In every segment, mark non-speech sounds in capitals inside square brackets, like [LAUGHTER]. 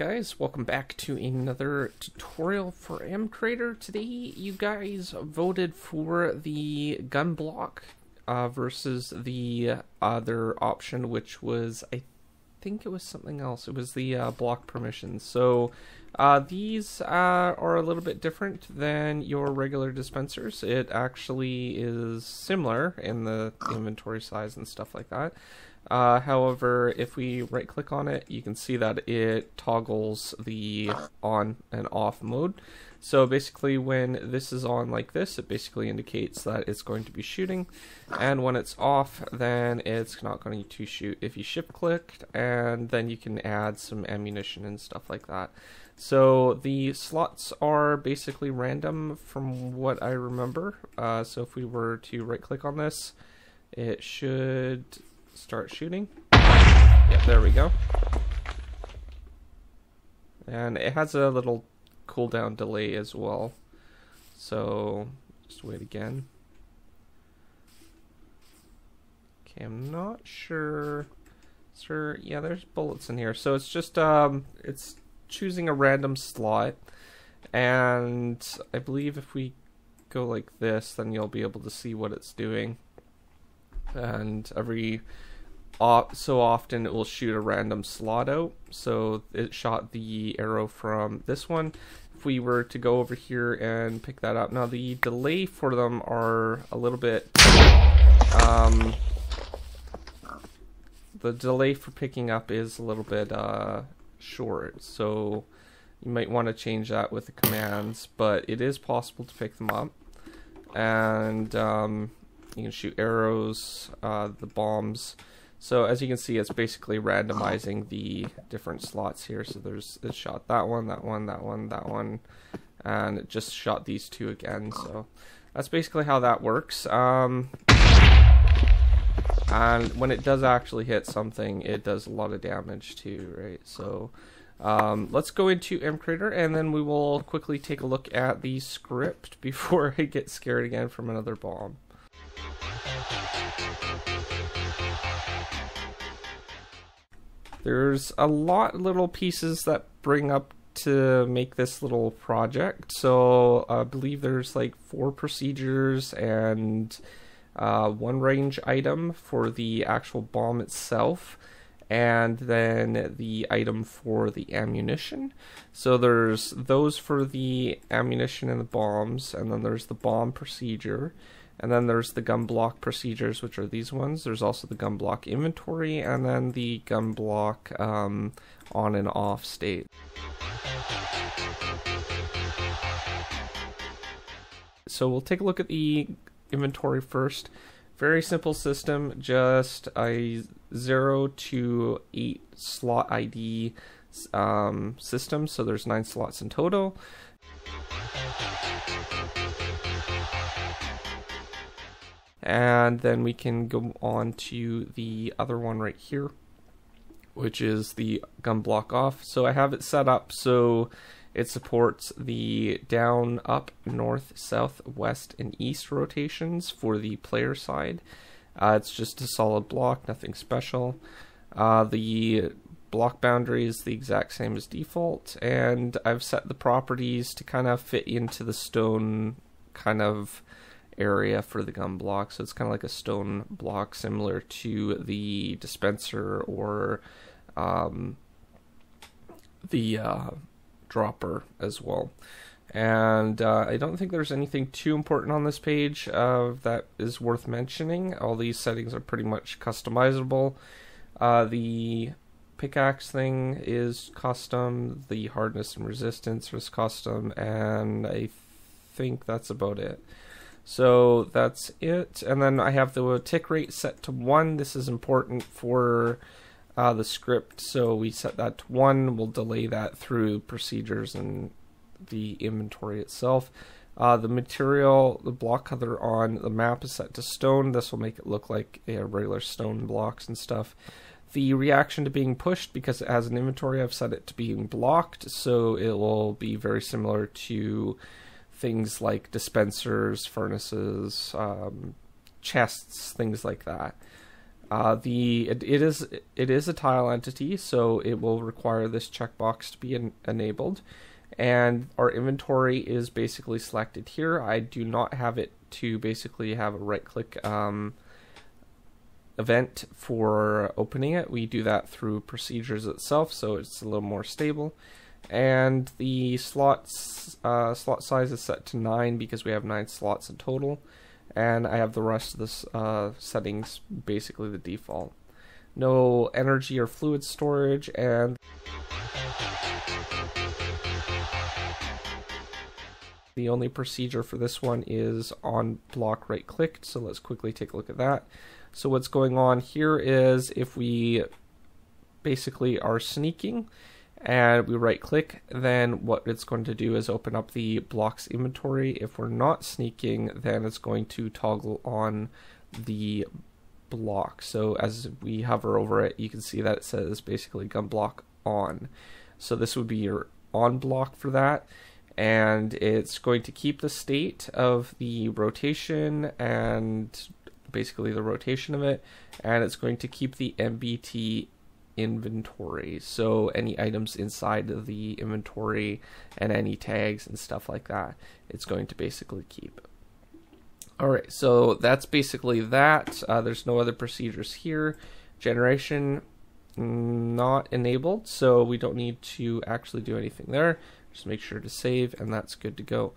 Guys, welcome back to another tutorial for mCreator. Today you guys voted for the gun block uh, versus the other option which was, I think it was something else, it was the uh, block permissions. So uh, these uh, are a little bit different than your regular dispensers. It actually is similar in the inventory size and stuff like that. Uh, however, if we right click on it, you can see that it toggles the on and off mode. So basically when this is on like this, it basically indicates that it's going to be shooting. And when it's off, then it's not going to shoot. If you shift click, and then you can add some ammunition and stuff like that. So the slots are basically random from what I remember. Uh, so if we were to right click on this, it should start shooting. Yep, there we go. And it has a little cooldown delay as well. So, just wait again. Okay, I'm not sure. Sir, yeah, there's bullets in here. So it's just, um, it's choosing a random slot. And I believe if we go like this, then you'll be able to see what it's doing. And every so often it will shoot a random slot out. So it shot the arrow from this one. If we were to go over here and pick that up, now the delay for them are a little bit. Um, the delay for picking up is a little bit uh, short, so you might want to change that with the commands. But it is possible to pick them up, and um, you can shoot arrows, uh, the bombs. So as you can see, it's basically randomizing the different slots here. So there's it shot that one, that one, that one, that one, and it just shot these two again. So that's basically how that works. Um, and when it does actually hit something, it does a lot of damage too, right? So um, let's go into mCreator and then we will quickly take a look at the script [LAUGHS] before I get scared again from another bomb. There's a lot of little pieces that bring up to make this little project. So I believe there's like four procedures and uh, one range item for the actual bomb itself, and then the item for the ammunition. So there's those for the ammunition and the bombs, and then there's the bomb procedure. And then there's the gun block procedures, which are these ones. There's also the gun block inventory, and then the gun block um, on and off state. So we'll take a look at the inventory first. Very simple system, just a 0 to 8 slot ID um, system, so there's 9 slots in total. And then we can go on to the other one right here, which is the gun block off. So I have it set up so it supports the down, up, north, south, west, and east rotations for the player side. Uh, it's just a solid block, nothing special. Uh, the block boundary is the exact same as default, and I've set the properties to kind of fit into the stone kind of area for the gun block. So it's kind of like a stone block similar to the dispenser or um, the uh, dropper as well. And uh, I don't think there's anything too important on this page uh, that is worth mentioning. All these settings are pretty much customizable. Uh, the pickaxe thing is custom, the hardness and resistance is custom, and I think that's about it. So that's it. And then I have the tick rate set to 1. This is important for uh, the script. So we set that to 1. We'll delay that through procedures and the inventory itself. Uh, the material, the block color on the map is set to stone. This will make it look like a regular stone blocks and stuff. The reaction to being pushed, because it has an inventory, I've set it to being blocked, so it will be very similar to things like dispensers, furnaces, um, chests, things like that. Uh, the it, it is it is a tile entity, so it will require this checkbox to be en- enabled, and our inventory is basically selected here. I do not have it to basically have a right click um, event for opening it. We do that through procedures itself, so it's a little more stable. And the slots uh, slot size is set to nine because we have nine slots in total and I have the rest of the uh, settings basically the default. No energy or fluid storage, and the only procedure for this one is on block right clicked, so let's quickly take a look at that. So what's going on here is if we basically are sneaking, and we right click, then what it's going to do is open up the blocks inventory. If we're not sneaking, then it's going to toggle on the block. So as we hover over it, you can see that it says basically gun block on. So this would be your on block for that. And it's going to keep the state of the rotation and basically the rotation of it. And it's going to keep the NBT inventory. So any items inside the inventory and any tags and stuff like that, it's going to basically keep. All right, so that's basically that. Uh, there's no other procedures here. Generation not enabled, so we don't need to actually do anything there. Just make sure to save, and that's good to go.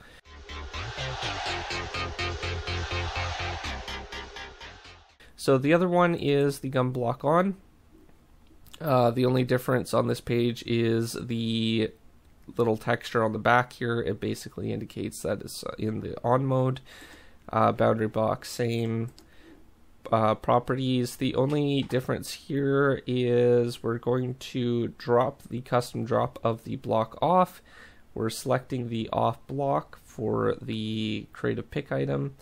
So the other one is the gun block on. Uh, the only difference on this page is the little texture on the back here. It basically indicates that it's uh, in the on mode. Uh, boundary box, same uh, properties. The only difference here is we're going to drop the custom drop of the block off. We're selecting the off block for the creative pick item,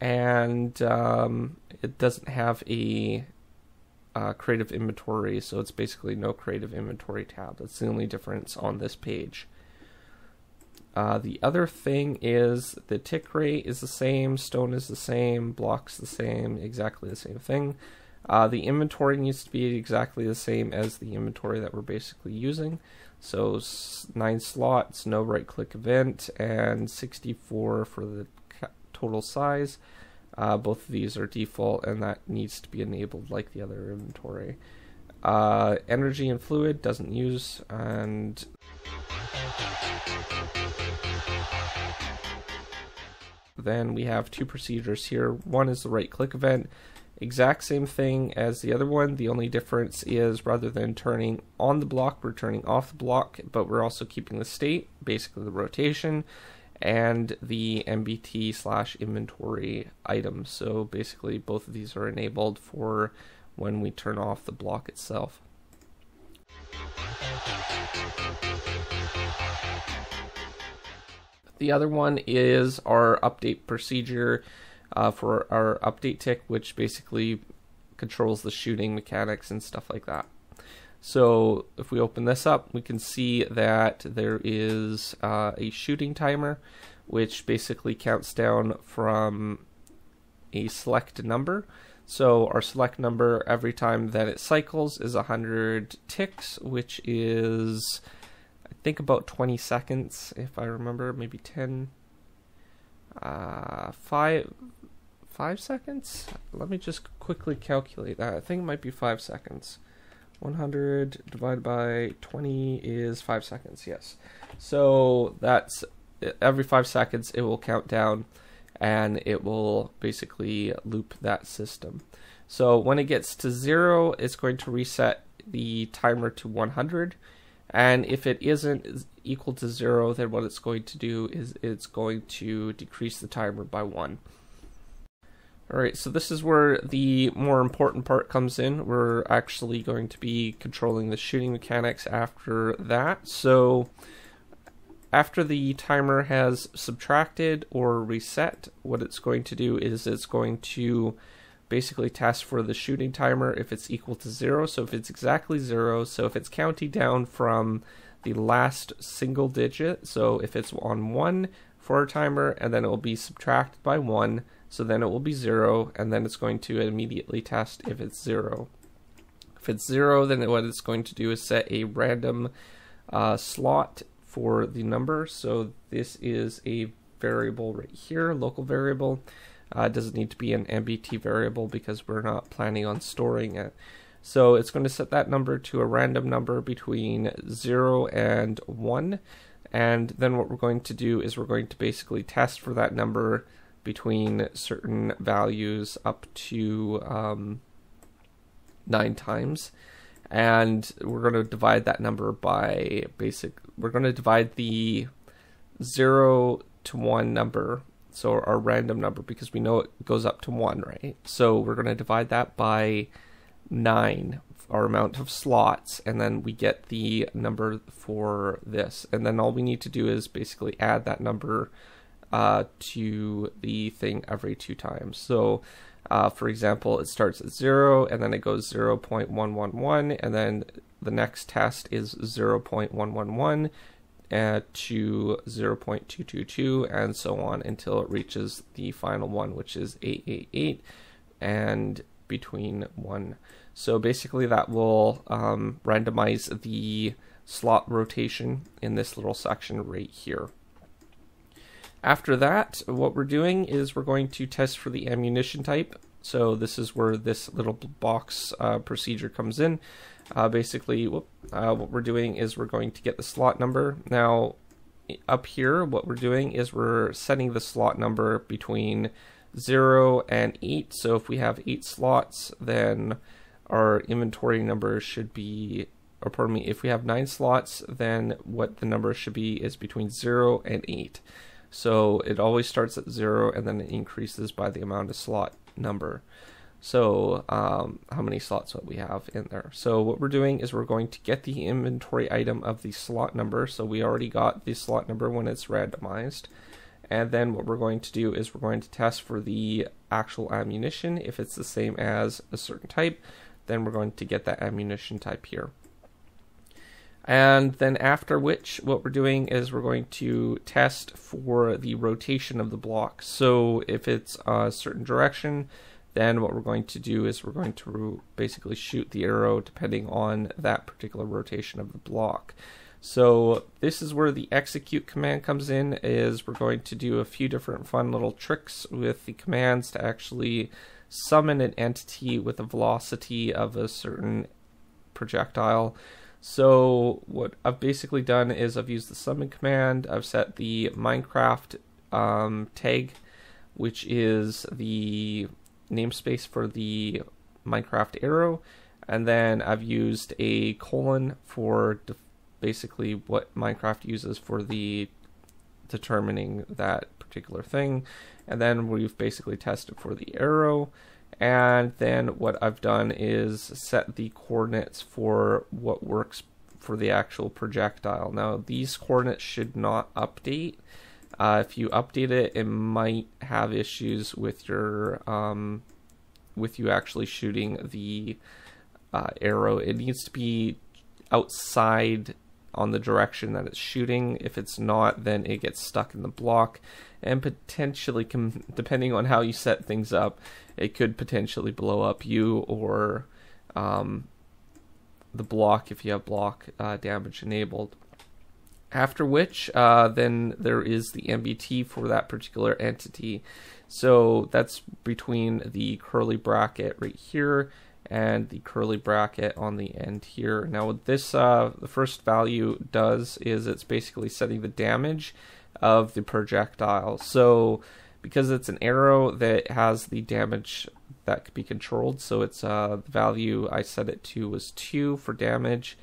and um, it doesn't have a uh, creative inventory, so it's basically no creative inventory tab. That's the only difference on this page. Uh, the other thing is the tick rate is the same, stone is the same, blocks the same, exactly the same thing. Uh, the inventory needs to be exactly the same as the inventory that we're basically using. So nine slots, no right click event, and 64 for the total size. Uh, both of these are default, and that needs to be enabled like the other inventory. Uh, energy and fluid doesn't use, and then we have two procedures here. One is the right click event, exact same thing as the other one. The only difference is rather than turning on the block, we're turning off the block, but we're also keeping the state, basically the rotation and the NBT slash inventory items. So basically, both of these are enabled for when we turn off the block itself. The other one is our update procedure uh, for our update tick, which basically controls the shooting mechanics and stuff like that. So if we open this up, we can see that there is uh, a shooting timer, which basically counts down from a select number. So our select number every time that it cycles is 100 ticks, which is, I think, about 20 seconds, if I remember, maybe 10, uh, 5, 5 seconds? Let me just quickly calculate that. I think it might be 5 seconds. 100 divided by 20 is 5 seconds, yes. So that's every 5 seconds it will count down and it will basically loop that system. So when it gets to 0, it's going to reset the timer to 100. And if it isn't equal to 0, then what it's going to do is it's going to decrease the timer by 1. Alright, so this is where the more important part comes in. We're actually going to be controlling the shooting mechanics after that. So after the timer has subtracted or reset, what it's going to do is it's going to basically test for the shooting timer if it's equal to zero. So if it's exactly zero, so if it's counting down from the last single digit, so if it's on one for a timer and then it will be subtracted by one, So then it will be 0, and then it's going to immediately test if it's 0. If it's 0, then what it's going to do is set a random uh, slot for the number. So this is a variable right here, local variable. Uh, it doesn't need to be an NBT variable because we're not planning on storing it. So it's going to set that number to a random number between 0 and 1. And then what we're going to do is we're going to basically test for that number between certain values up to um, 9 times. And we're going to divide that number by basic, we're going to divide the 0 to 1 number so our random number because we know it goes up to 1 right so we're going to divide that by 9 our amount of slots and then we get the number for this and then all we need to do is basically add that number uh, to the thing every two times so uh, for example it starts at 0 and then it goes 0.111 and then the next test is 0.111 uh, to 0.222 and so on until it reaches the final one which is 888 and between 1 so basically that will um, randomize the slot rotation in this little section right here. After that, what we're doing is we're going to test for the ammunition type. So this is where this little box uh, procedure comes in. Uh, basically, whoop, uh, what we're doing is we're going to get the slot number. Now, up here, what we're doing is we're setting the slot number between 0 and 8. So if we have 8 slots, then our inventory number should be, or pardon me, if we have nine slots, then what the number should be is between zero and eight. So it always starts at zero and then it increases by the amount of slot number. So um, how many slots what we have in there. So what we're doing is we're going to get the inventory item of the slot number. So we already got the slot number when it's randomized. And then what we're going to do is we're going to test for the actual ammunition if it's the same as a certain type then we're going to get that ammunition type here. And then after which, what we're doing is we're going to test for the rotation of the block. So if it's a certain direction, then what we're going to do is we're going to basically shoot the arrow depending on that particular rotation of the block. So this is where the execute command comes in is we're going to do a few different fun little tricks with the commands to actually summon an entity with a velocity of a certain projectile. So what I've basically done is I've used the summon command. I've set the Minecraft um, tag, which is the namespace for the Minecraft arrow, and then I've used a colon for basically what Minecraft uses for the determining that particular thing. And then we've basically tested for the arrow. And then what I've done is set the coordinates for what works for the actual projectile. Now, these coordinates should not update. Uh, if you update it, it might have issues with your um, with you actually shooting the uh, arrow. It needs to be outside on the direction that it's shooting. If it's not, then it gets stuck in the block, and potentially, depending on how you set things up, it could potentially blow up you or um, the block if you have block uh, damage enabled. After which, uh, then there is the NBT for that particular entity. So that's between the curly bracket right here and the curly bracket on the end here. Now what this, uh, the first value does is it's basically setting the damage of the projectile. So because it's an arrow that has the damage that could be controlled, so it's uh, the value I set it to was 2 for damage,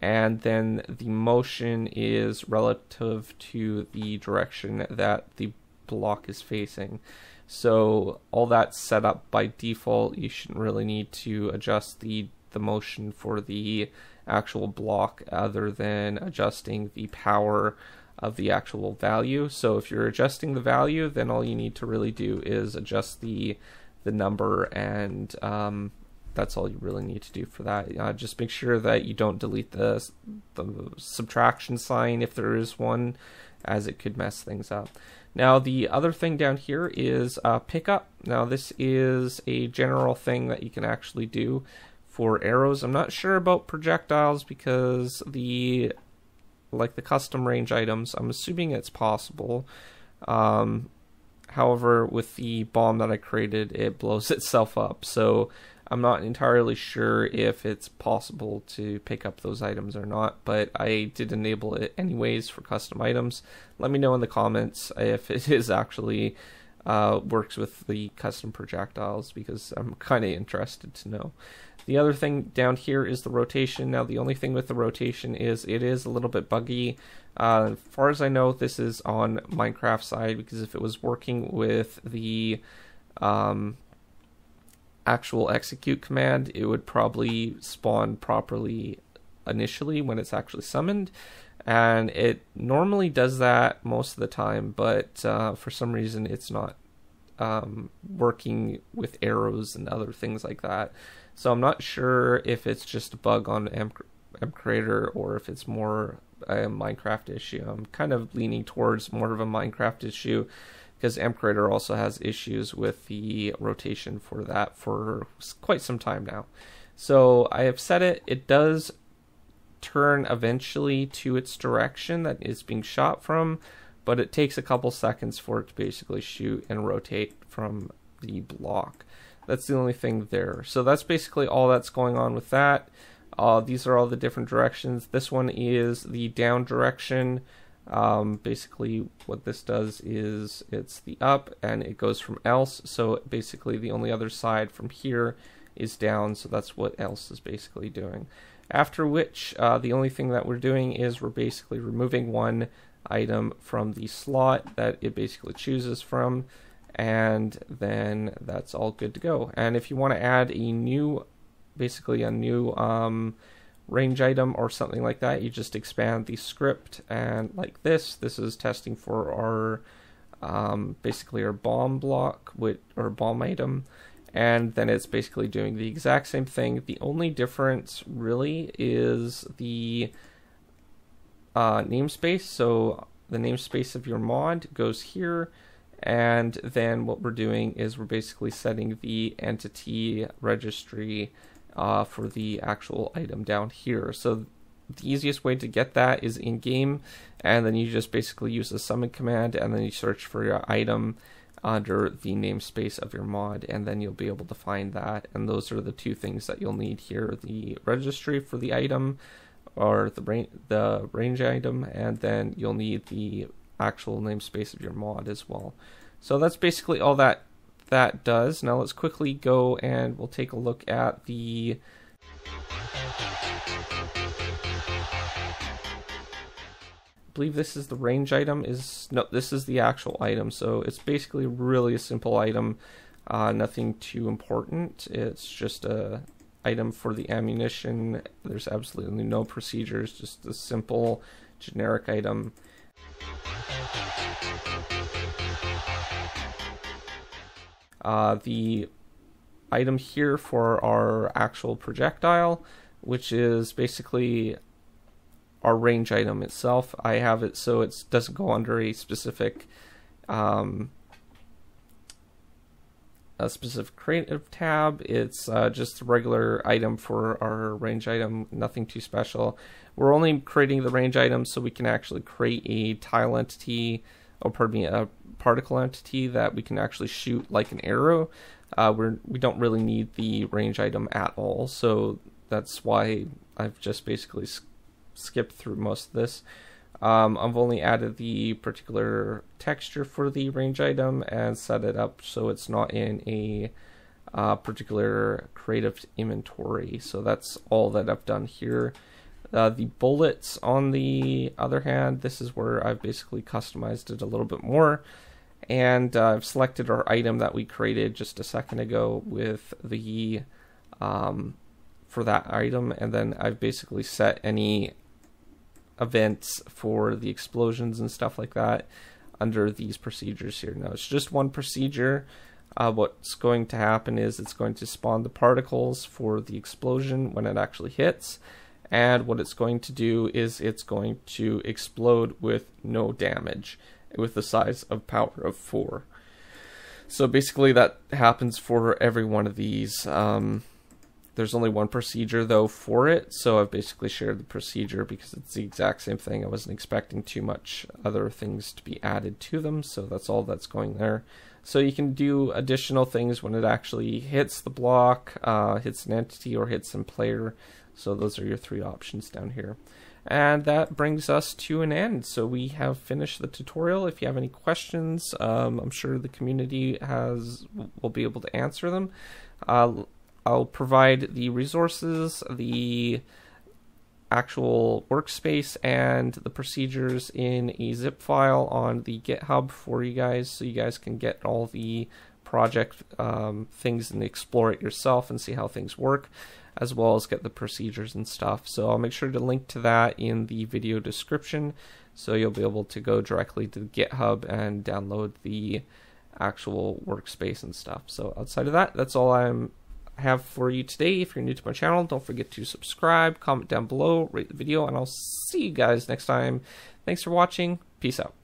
and then the motion is relative to the direction that the block is facing. So all that's set up by default. You shouldn't really need to adjust the the motion for the actual block other than adjusting the power of the actual value. So if you're adjusting the value, then all you need to really do is adjust the the number and um, that's all you really need to do for that. Uh, just make sure that you don't delete the, the subtraction sign if there is one, as it could mess things up. Now, the other thing down here is uh, pickup. Now, this is a general thing that you can actually do for arrows. I'm not sure about projectiles because the like the custom range items, I'm assuming it's possible. Um, however, with the bomb that I created, it blows [LAUGHS] itself up. So I'm not entirely sure if it's possible to pick up those items or not, but I did enable it anyways for custom items. Let me know in the comments if it is actually uh, works with the custom projectiles because I'm kind of interested to know. The other thing down here is the rotation. Now, the only thing with the rotation is it is a little bit buggy. Uh, as far as I know, this is on Minecraft side because if it was working with the um, actual execute command, it would probably spawn properly initially when it's actually summoned. And it normally does that most of the time, but uh, for some reason it's not um, working with arrows and other things like that. So I'm not sure if it's just a bug on M Creator or if it's more a Minecraft issue. I'm kind of leaning towards more of a Minecraft issue because mcreator also has issues with the rotation for that for quite some time now. So I have set it. It does turn eventually to its direction that it's being shot from, but it takes a couple seconds for it to basically shoot and rotate from the block. That's the only thing there. So that's basically all that's going on with that. Uh, these are all the different directions. This one is the down direction. Um, basically, what this does is it's the up and it goes from else. So basically, the only other side from here is down. So that's what else is basically doing. After which, uh, the only thing that we're doing is we're basically removing one item from the slot that it basically chooses from. And then that's all good to go. And if you want to add a new, basically a new um, range item or something like that, you just expand the script and like this. This is testing for our um, basically our bomb block with or bomb item, and then it's basically doing the exact same thing. The only difference really is the uh, namespace. So the namespace of your mod goes here. And then what we're doing is we're basically setting the entity registry uh, for the actual item down here. So the easiest way to get that is in game, and then you just basically use the summon command, and then you search for your item under the namespace of your mod, and then you'll be able to find that. And those are the two things that you'll need here: the registry for the item, or the the range item, and then you'll need the actual namespace of your mod as well. So that's basically all that that does. Now let's quickly go and we'll take a look at the I believe this is the range item is no this is the actual item. So it's basically really a simple item uh, nothing too important. It's just a item for the ammunition. There's absolutely no procedures just a simple generic item uh, the item here for our actual projectile, which is basically our range item itself. I have it so it doesn't go under a specific um, a specific creative tab. It's uh, just a regular item for our range item, nothing too special. We're only creating the range item so we can actually create a tile entity, or pardon me, a particle entity that we can actually shoot like an arrow. Uh, we're, we don't really need the range item at all, so that's why I've just basically skipped through most of this. Um, I've only added the particular texture for the range item and set it up so it's not in a uh, particular creative inventory. So that's all that I've done here. Uh, the bullets, on the other hand, this is where I've basically customized it a little bit more. And uh, I've selected our item that we created just a second ago with the um, for that item, and then I've basically set any events for the explosions and stuff like that under these procedures here. Now it's just one procedure. Uh, what's going to happen is it's going to spawn the particles for the explosion when it actually hits. And what it's going to do is it's going to explode with no damage with the size of power of 4. So basically that happens for every one of these. Um, there's only one procedure though for it, so I've basically shared the procedure because it's the exact same thing. I wasn't expecting too much other things to be added to them, so that's all that's going there. So you can do additional things when it actually hits the block, uh, hits an entity, or hits some player. So those are your three options down here. And that brings us to an end. So we have finished the tutorial. If you have any questions, um, I'm sure the community has will be able to answer them. Uh, I'll provide the resources, the actual workspace, and the procedures in a zip file on the GitHub for you guys so you guys can get all the project um, things and explore it yourself and see how things work, as well as get the procedures and stuff. So I'll make sure to link to that in the video description so you'll be able to go directly to GitHub and download the actual workspace and stuff. So outside of that, that's all I'm have for you today. If you're new to my channel, don't forget to subscribe, comment down below, rate the video, and I'll see you guys next time. Thanks for watching. Peace out.